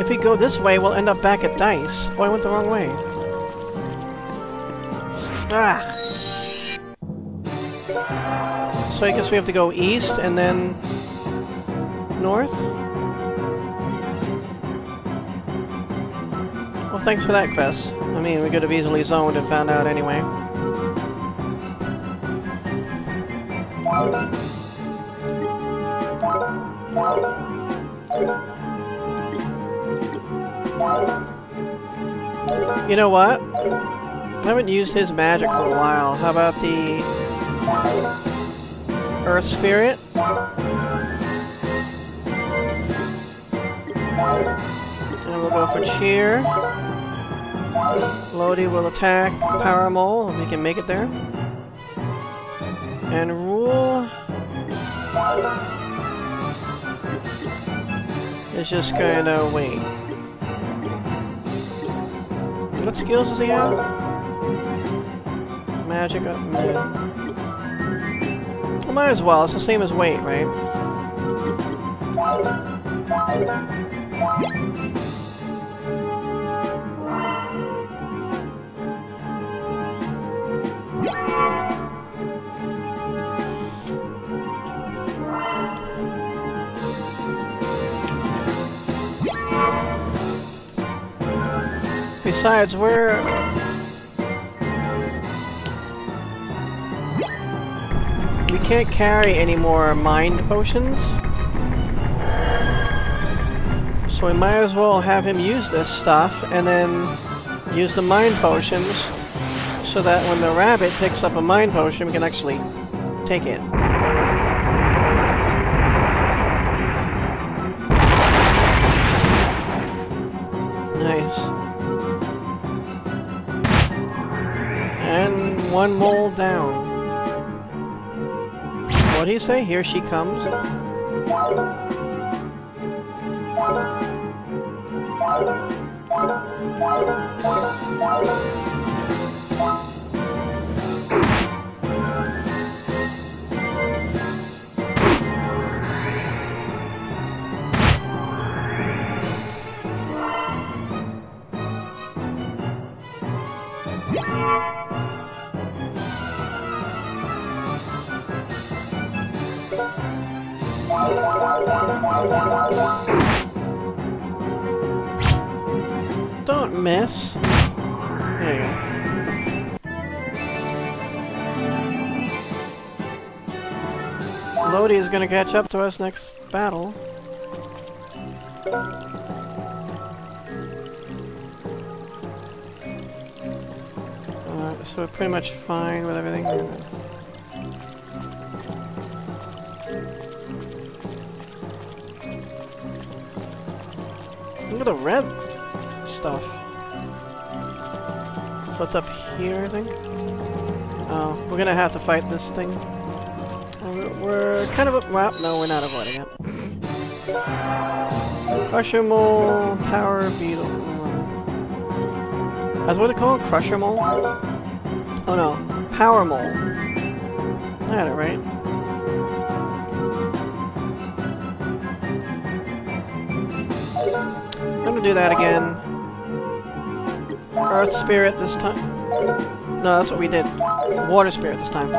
If we go this way, we'll end up back at Dice. Oh, I went the wrong way. Ah! So I guess we have to go east and then north? Well, thanks for that, Chris. I mean, we could have easily zoned and found out anyway. You know what? I haven't used his magic for a while. How about the Earth Spirit? And we'll go for Cheer. Lodi will attack Power Mole if he can make it there. And Rule is just gonna wait. What skills does he have? Magic uh, up mid. Well, might as well. It's the same as weight, right? Besides, we're... We can't carry any more mind potions. So we might as well have him use this stuff, and then use the mind potions, so that when the rabbit picks up a mind potion, we can actually take it. Nice. One mole down. What do you say? Here she comes? Miss. There you go. Lodi is gonna catch up to us next battle. Alright, so we're pretty much fine with everything. Look at the red stuff. It's up here, I think? Oh, we're gonna have to fight this thing. We're, we're kind of... a- Well, no, we're not avoiding it. Crusher Mole, Power Beetle. That's what it called? Crusher Mole? Oh no, Power Mole. I had it right. I'm gonna do that again. Earth Spirit this time. No, that's what we did. Water Spirit this time.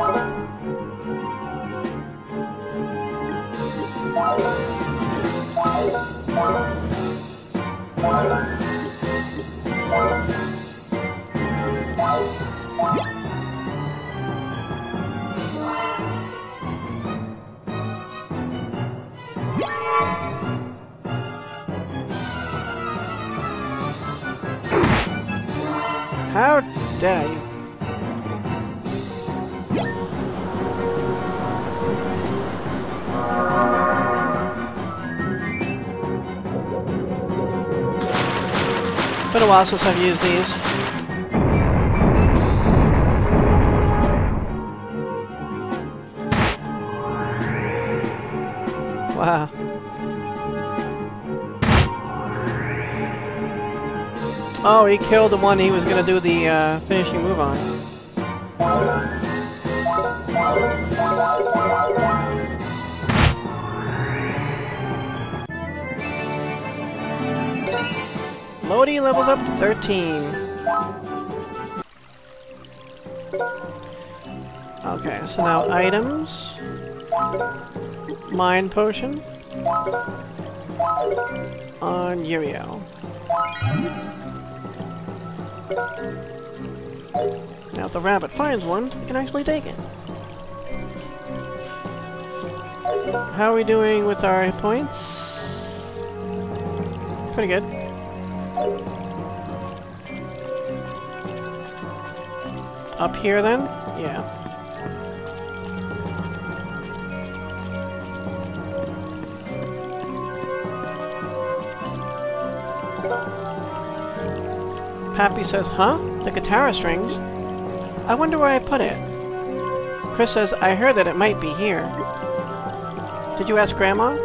How dare you? Been a while since I've used these. Oh, he killed the one he was gonna do the uh, finishing move on. Lodi levels up to 13. Okay, so now items. Mind potion. On Uriel. Now if the rabbit finds one, we can actually take it. How are we doing with our points? Pretty good. Up here then? Yeah. Pappy says, huh? The guitar strings? I wonder where I put it. Chris says, I heard that it might be here. Did you ask Grandma?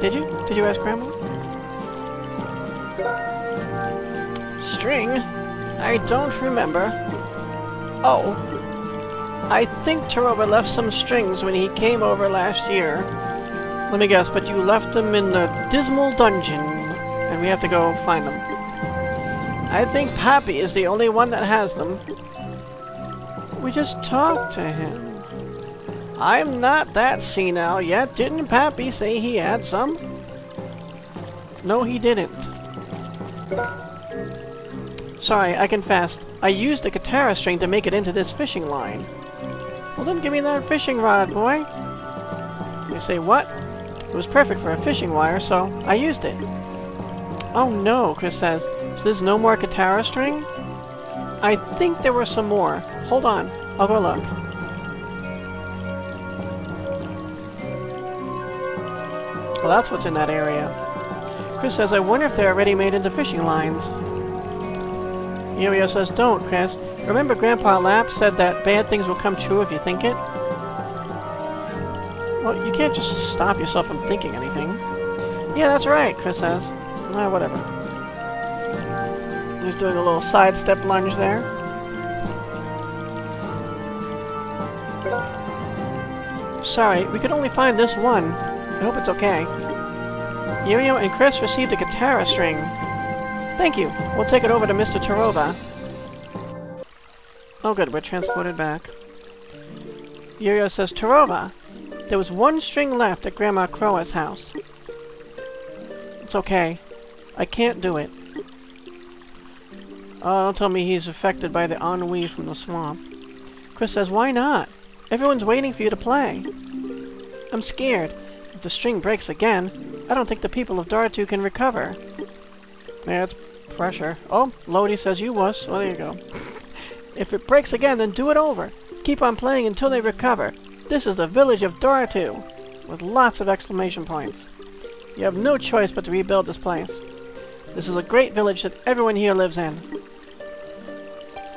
Did you? Did you ask Grandma? String? I don't remember. Oh. I think Torova left some strings when he came over last year. Let me guess, but you left them in the Dismal Dungeon, and we have to go find them. I think Pappy is the only one that has them. We just talked to him. I'm not that senile yet. Didn't Pappy say he had some? No, he didn't. Sorry, I confessed. I used a kitara string to make it into this fishing line. Well, then give me that fishing rod, boy. You say what? It was perfect for a fishing wire, so I used it. Oh no, Chris says. So there's no more kitara string? I think there were some more. Hold on. I'll go look. Well, that's what's in that area. Chris says, I wonder if they're already made into fishing lines. Yurio says, don't, Chris. Remember Grandpa Lapp said that bad things will come true if you think it? Well, you can't just stop yourself from thinking anything. Yeah, that's right, Chris says. Ah, whatever. He's doing a little sidestep lunge there. Sorry, we could only find this one. I hope it's okay. Yurio and Chris received a kitara string. Thank you. We'll take it over to Mr. Torova. Oh good, we're transported back. Yurio says, Torova, there was one string left at Grandma Croa's house. It's okay. I can't do it. Oh, don't tell me he's affected by the ennui from the swamp. Chris says, why not? Everyone's waiting for you to play. I'm scared. If the string breaks again, I don't think the people of Dartu can recover. Yeah, it's pressure. Oh, Lodi says you was. Well, there you go. if it breaks again, then do it over. Keep on playing until they recover. This is the village of Dartu, with lots of exclamation points. You have no choice but to rebuild this place. This is a great village that everyone here lives in.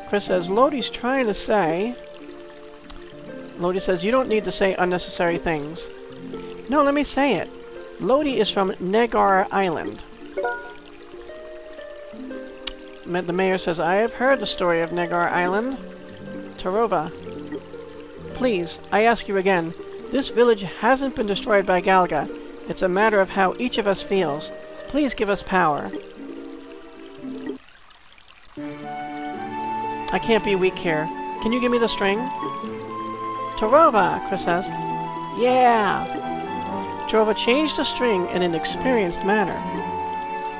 Chris says, Lodi's trying to say... Lodi says, you don't need to say unnecessary things. No, let me say it. Lodi is from Negar Island. The mayor says, I have heard the story of Negar Island. Torova. Please, I ask you again. This village hasn't been destroyed by Galga. It's a matter of how each of us feels. Please give us power. I can't be weak here. Can you give me the string? Torova, Chris says. Yeah! Torova changed the string in an experienced manner.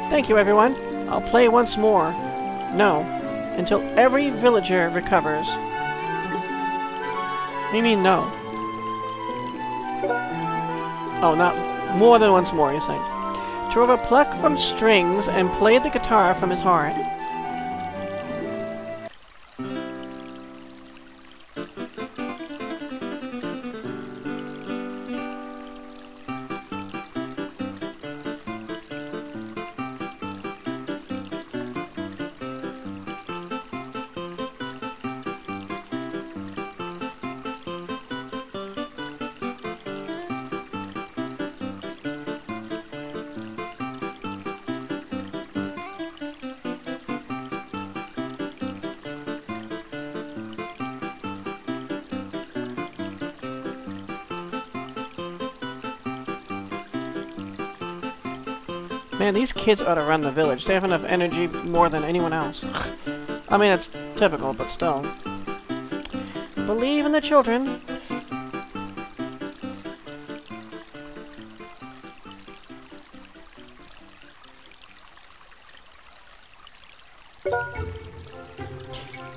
Thank you, everyone. I'll play once more. No, until every villager recovers. You mean, no? Oh, not more than once more, you're saying. Torova pluck from strings and played the guitar from his heart. Man, these kids ought to run the village. They have enough energy more than anyone else. I mean, it's typical, but still. Believe in the children.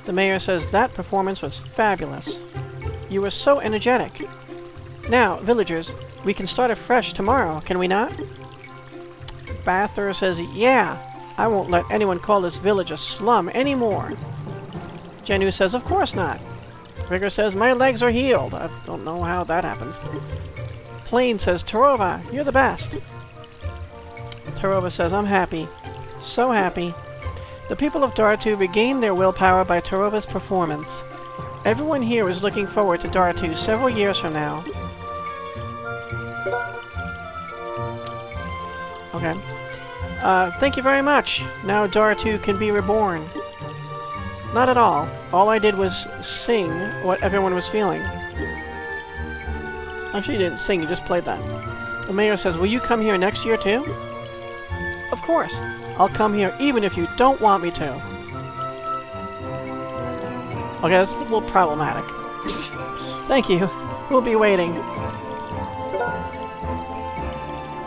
The mayor says that performance was fabulous. You were so energetic. Now, villagers, we can start afresh tomorrow, can we not? Bather says, yeah, I won't let anyone call this village a slum anymore. Genu says, of course not. Rigger says, my legs are healed. I don't know how that happens. Plane says, Torova, you're the best. Torova says, I'm happy. So happy. The people of Dartu regained their willpower by Torova's performance. Everyone here is looking forward to Dartu several years from now. Okay. Uh, thank you very much. Now Dartu can be reborn. Not at all. All I did was sing what everyone was feeling. Actually, you didn't sing, you just played that. The mayor says, will you come here next year too? Of course. I'll come here even if you don't want me to. Okay, that's a little problematic. Thank you. We'll be waiting.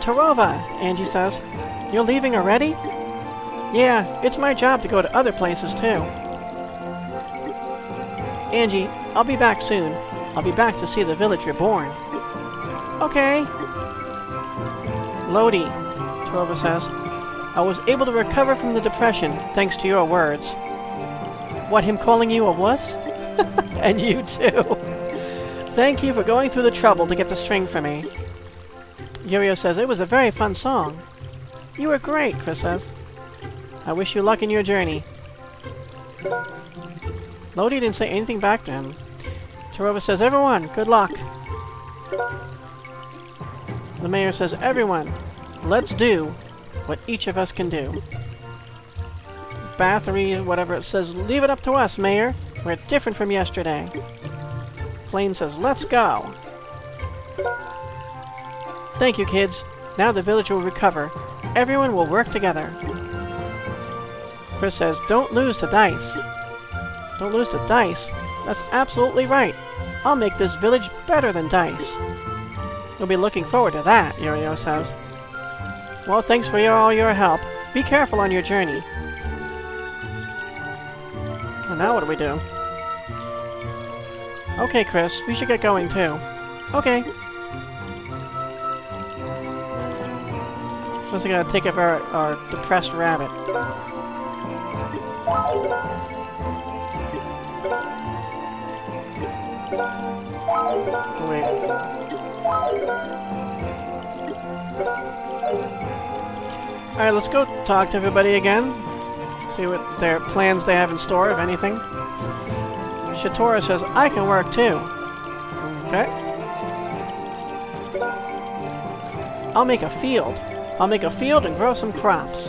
Torova, Angie says. You're leaving already? Yeah, it's my job to go to other places too. Angie, I'll be back soon. I'll be back to see the village reborn. Okay. Lodi, Torova says. I was able to recover from the depression thanks to your words. What, him calling you a wuss? and you too. Thank you for going through the trouble to get the string for me. Yurio says, it was a very fun song. You were great, Chris says. I wish you luck in your journey. Lodi didn't say anything back to him. Torova says, everyone, good luck. The mayor says, everyone, let's do what each of us can do. Bathory, whatever it says, leave it up to us, Mayor. We're different from yesterday. Plane says, let's go. Thank you, kids. Now the village will recover. Everyone will work together. Chris says, don't lose to dice. Don't lose to dice? That's absolutely right. I'll make this village better than dice. You'll be looking forward to that, Yurio says. Well, thanks for your, all your help. Be careful on your journey. Well, now what do we do? Okay, Chris, we should get going too. Okay. First we gotta take care of our, our depressed rabbit. Wait. Alright, let's go talk to everybody again. See what their plans they have in store, if anything. Shatora says, I can work too. Okay. I'll make a field. I'll make a field and grow some crops.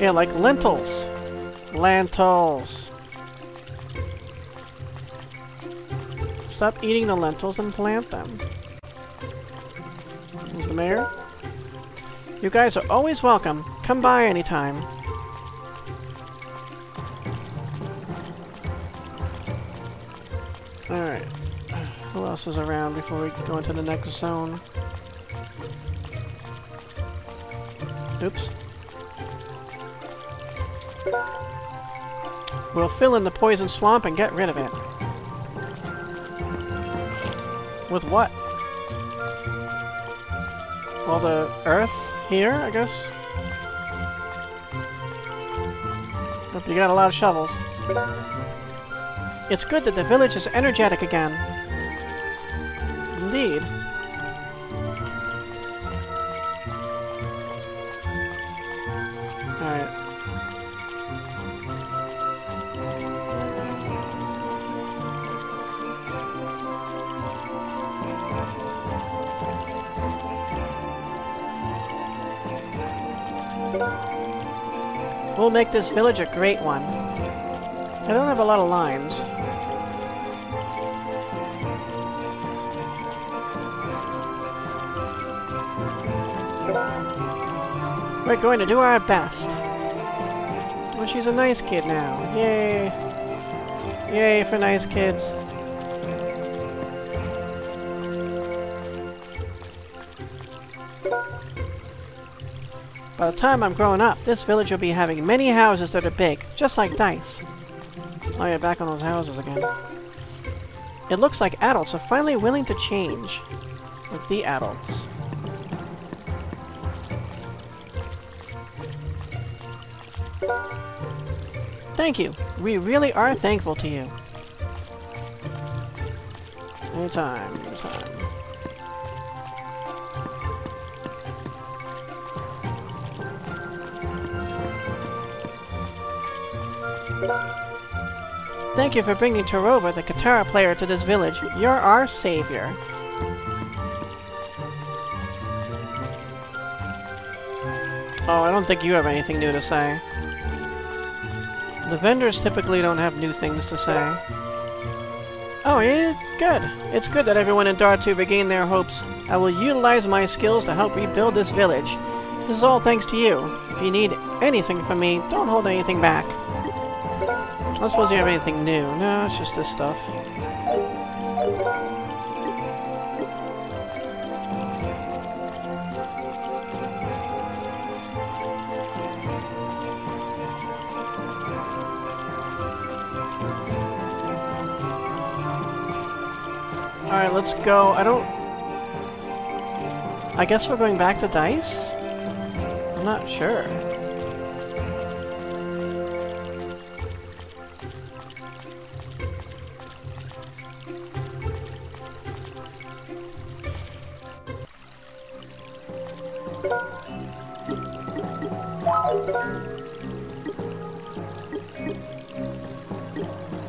Yeah, like lentils. Lentils. Stop eating the lentils and plant them. Here's the mayor. You guys are always welcome. Come by anytime. Alright. Who else is around before we go into the next zone? Oops. We'll fill in the poison swamp and get rid of it. With what? All the earth here, I guess? Hope you got a lot of shovels. It's good that the village is energetic again. Make this village a great one. I don't have a lot of lines. We're going to do our best. Well, she's a nice kid now. Yay. Yay for nice kids. By the time I'm grown up, this village will be having many houses that are big, just like dice. Oh yeah, back on those houses again. It looks like adults are finally willing to change. Like the adults. Thank you. We really are thankful to you. Anytime, anytime. Thank you for bringing Torova, the kitara player, to this village. You're our savior. Oh, I don't think you have anything new to say. The vendors typically don't have new things to say. Oh, yeah, good. It's good that everyone in Dartu regained their hopes. I will utilize my skills to help rebuild this village. This is all thanks to you. If you need anything from me, don't hold anything back. Don't suppose you have anything new. No, it's just this stuff. Alright, let's go. I don't... I guess we're going back to dice? I'm not sure.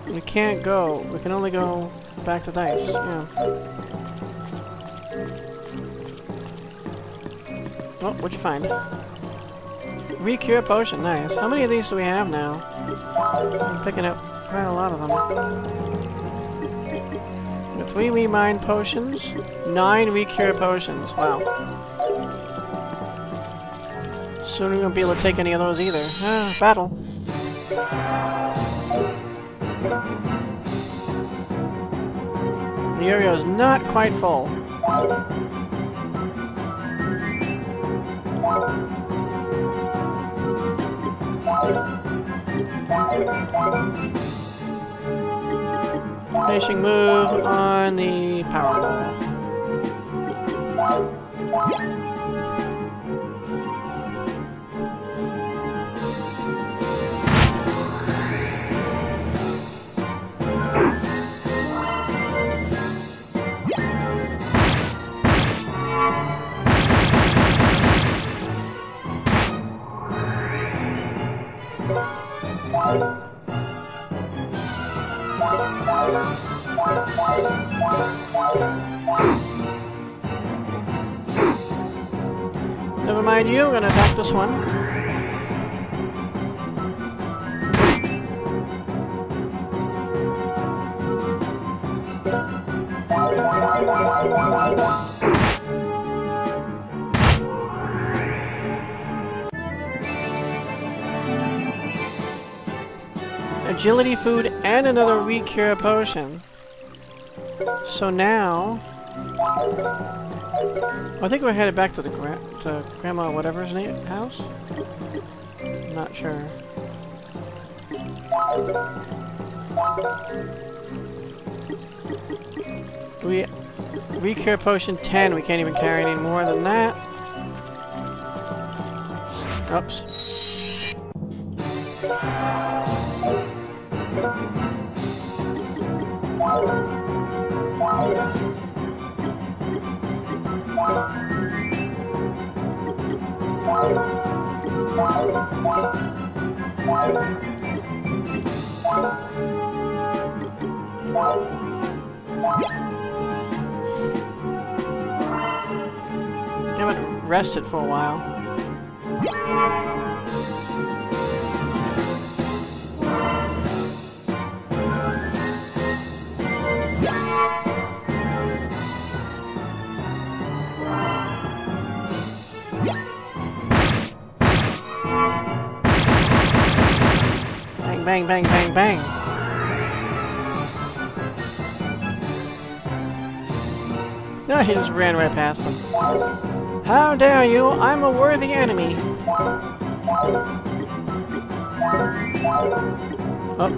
We can't go. We can only go back to dice. Yeah. Oh, what'd you find? Recure potion, nice. How many of these do we have now? I'm picking up quite a lot of them. The three remind potions, nine recure potions. Wow. Soon we won't be able to take any of those either. Ah, battle. The area is not quite full. Finishing move on the Powerball. Never mind you, I'm gonna attack this one. Agility food and another recure potion. So now... I think we're headed back to the gra to Grandma whatever's name house? Not sure. We... Recure potion 10, we can't even carry any more than that. Oops. Haven't rested for a while. Bang, bang, bang, bang. No, he just ran right past him. How dare you! I'm a worthy enemy! Oh.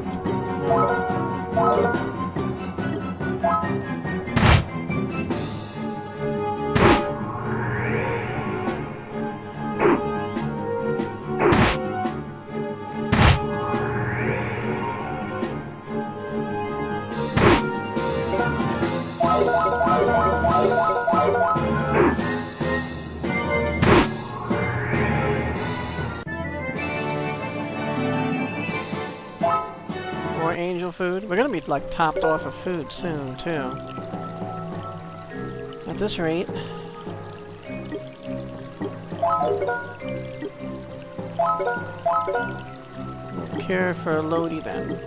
Angel food. We're gonna be like topped off of food soon too. At this rate. Care for a Lodi then.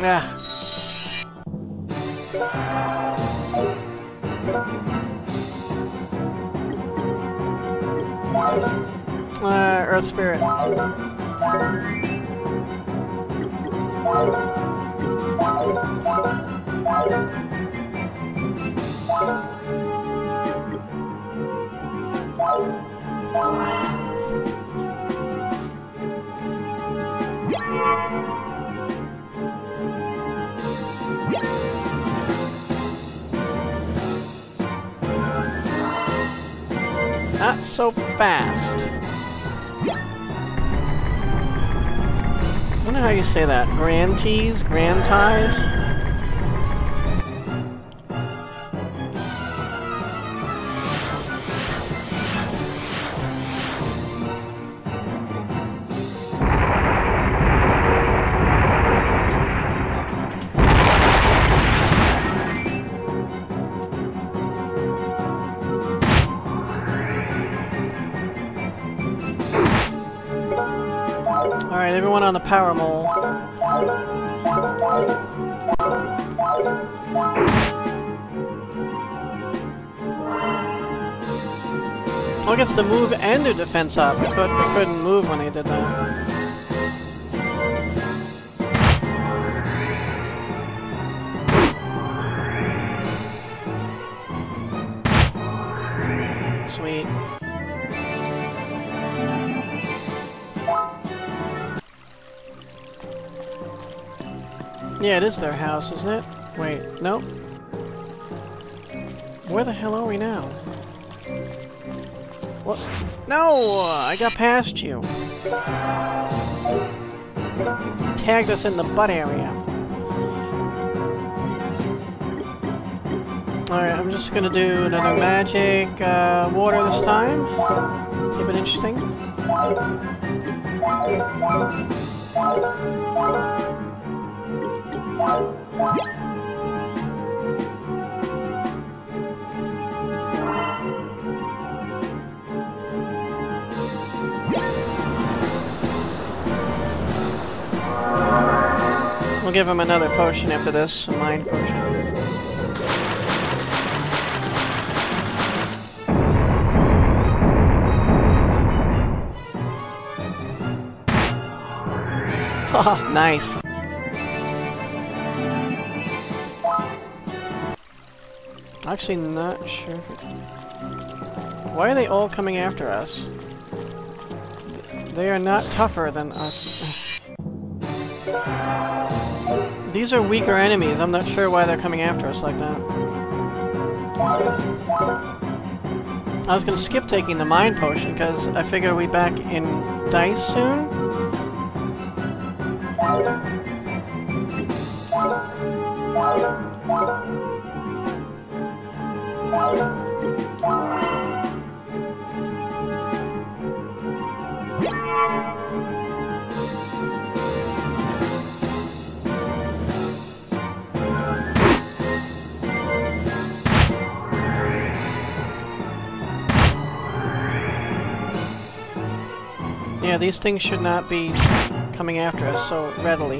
Yeah. Uh, Earth Spirit. Not so fast. I know how you say that. Grantees? Granties? On the power mole. Oh, gets to move and do defense up. I thought we couldn't move when they did that. Sweet. Yeah, it is their house, isn't it? Wait, no? Where the hell are we now? What? No! I got past you! Tagged us in the butt area. Alright, I'm just gonna do another magic uh, water this time. Keep it interesting. We'll give him another potion after this, a mind potion. Nice. Actually, not sure if. Why are they all coming after us? They are not tougher than us. These are weaker enemies. I'm not sure why they're coming after us like that. I was gonna skip taking the Mind Potion, because I figure we back in Dice soon? Yeah, these things should not be coming after us so readily.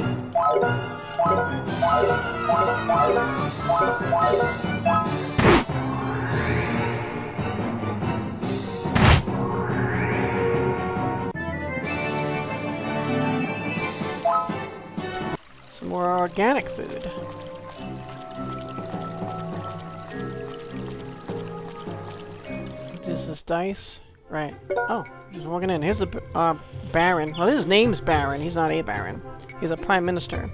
Some more organic food. This is dice. Right. Oh just walking in. Here's the uh, Baron. Well, his name's Baron. He's not a Baron. He's a Prime Minister.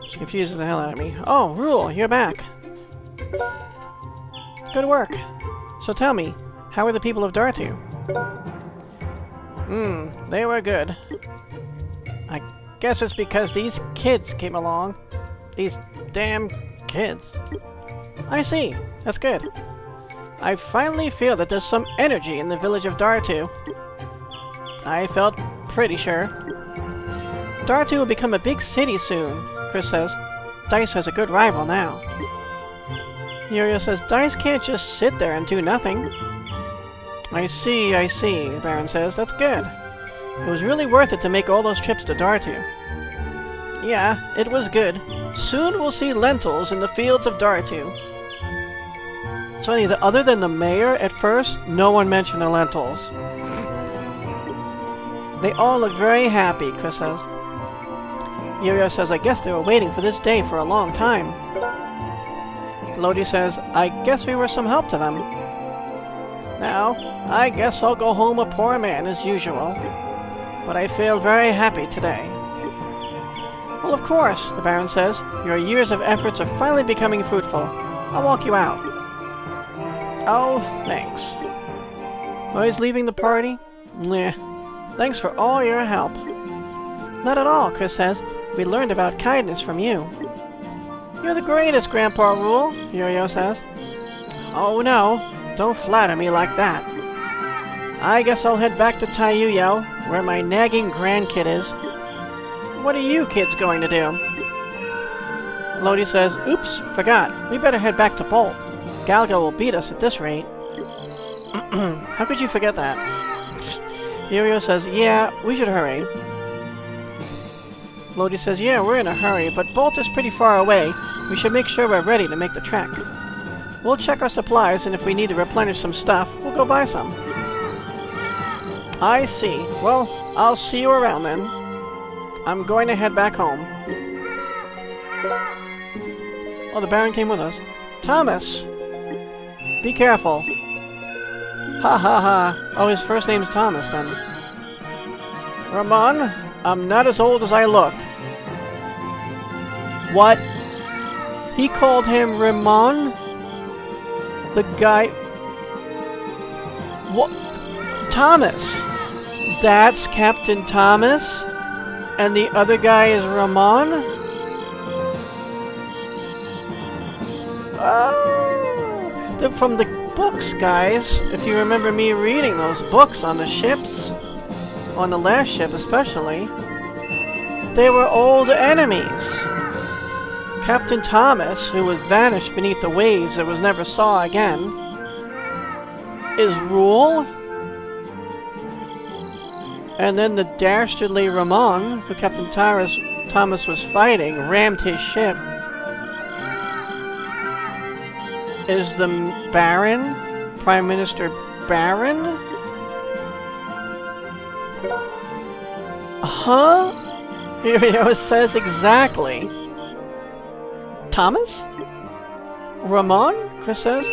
Which confuses the hell out of me. Oh, Rule, you're back. Good work. So tell me, how are the people of Dartu? Hmm, they were good. I guess it's because these kids came along. These damn kids. I see. That's good. I finally feel that there's some energy in the village of Dartu. I felt pretty sure. Dartu will become a big city soon, Chris says. Dice has a good rival now. Yurio says, Dice can't just sit there and do nothing. I see, I see, Baron says. That's good. It was really worth it to make all those trips to Dartu. Yeah, it was good. Soon we'll see lentils in the fields of Dartu. It's funny other than the mayor, at first, no one mentioned the lentils. They all look very happy, Chris says. Yurio says, I guess they were waiting for this day for a long time. Lodi says, I guess we were some help to them. Now, I guess I'll go home a poor man as usual. But I feel very happy today. Well, of course, the Baron says. Your years of efforts are finally becoming fruitful. I'll walk you out. Oh, thanks. Oh, he's leaving the party? Nah. Thanks for all your help. Not at all, Chris says. We learned about kindness from you. You're the greatest, Grandpa Rule, Yurio says. Oh no, don't flatter me like that. I guess I'll head back to Tyuyao, where my nagging grandkid is. What are you kids going to do? Lodi says, Oops, forgot. We better head back to Bolt. Galga will beat us at this rate. How could you forget that? Yurio says, Yeah, we should hurry. Lodi says, Yeah, we're in a hurry, but Bolt is pretty far away. We should make sure we're ready to make the trek. We'll check our supplies, and if we need to replenish some stuff, we'll go buy some. I see. Well, I'll see you around then. I'm going to head back home. Oh, the Baron came with us. Thomas! Be careful. Ha ha ha. Oh, his first name's Thomas, then. Ramon, I'm not as old as I look. What? He called him Ramon? The guy... What? Thomas! That's Captain Thomas? And the other guy is Ramon? Oh! From the books, guys. If you remember me reading those books on the ships, on the last ship especially, they were old enemies. Captain Thomas, who was vanished beneath the waves that was never saw again, is Rule. And then the dastardly Ramon, who Captain Tyrus, Thomas was fighting, rammed his ship. Is the Baron? Prime Minister Baron? Huh? Here says exactly. Thomas? Ramon? Chris says.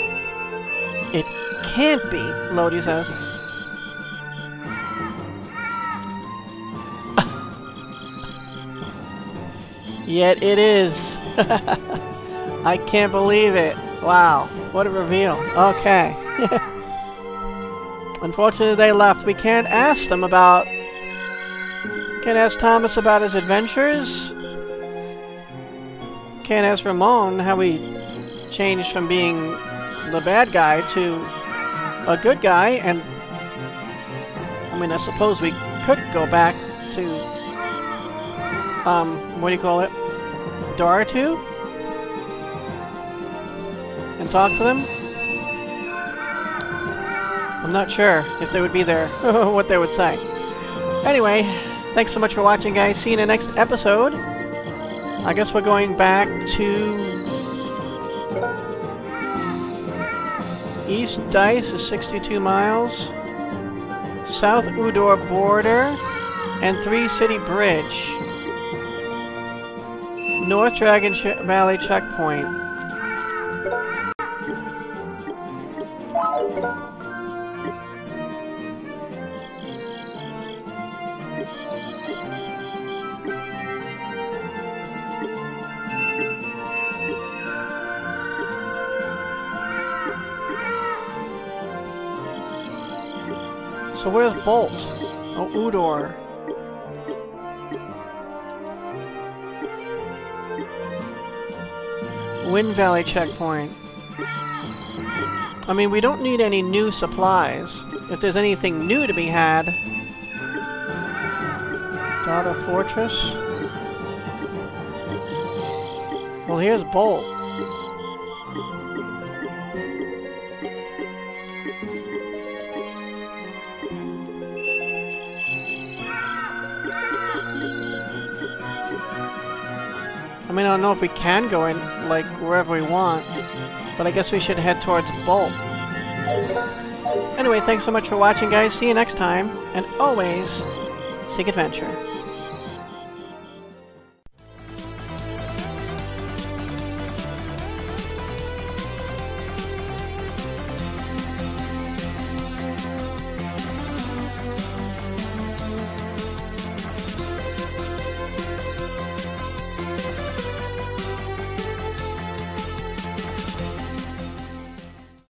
It can't be, Lodi says. Yet it is. I can't believe it. Wow, what a reveal. Okay. Unfortunately, they left. We can't ask them about... Can't ask Thomas about his adventures. Can't ask Ramon how he changed from being the bad guy to a good guy, and... I mean, I suppose we could go back to... Um, what do you call it? Dartu? And talk to them? I'm not sure if they would be there, what they would say. Anyway, thanks so much for watching, guys. See you in the next episode. I guess we're going back to... East Dice is 62 miles. South Udor border. And Three City Bridge. North Dragon Ch Valley checkpoint. So where's Bolt? Oh, Udor. Wind Valley checkpoint. I mean, we don't need any new supplies. If there's anything new to be had... Data Fortress? Well, here's Bolt. Don't know if we can go in, like, wherever we want. But I guess we should head towards Bolt. Anyway, thanks so much for watching, guys. See you next time. And always, seek adventure.